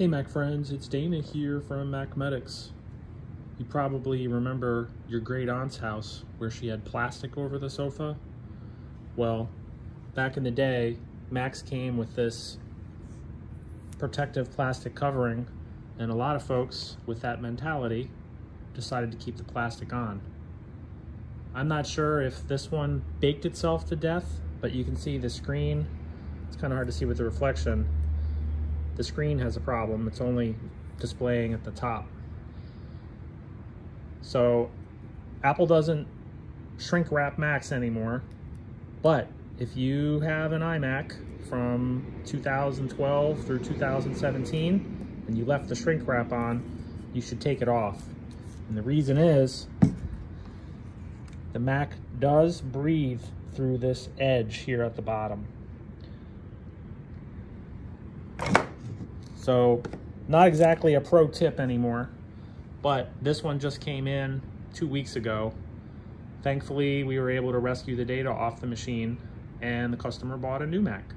Hey Mac friends, it's Dana here from MacMedics. You probably remember your great aunt's house where she had plastic over the sofa. Well, back in the day, Macs came with this protective plastic covering and a lot of folks with that mentality decided to keep the plastic on. I'm not sure if this one baked itself to death, but you can see the screen. It's kind of hard to see with the reflection. The screen has a problem. It's only displaying at the top. So Apple doesn't shrink wrap Macs anymore, but if you have an iMac from 2012 through 2017 and you left the shrink wrap on, you should take it off. And the reason is the Mac does breathe through this edge here at the bottom. So not exactly a pro tip anymore, but this one just came in two weeks ago. Thankfully, we were able to rescue the data off the machine and the customer bought a new Mac.